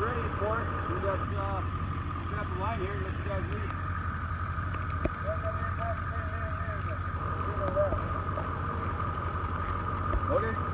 ready for it. We got, uh, got the line here and let you guys leave. Okay.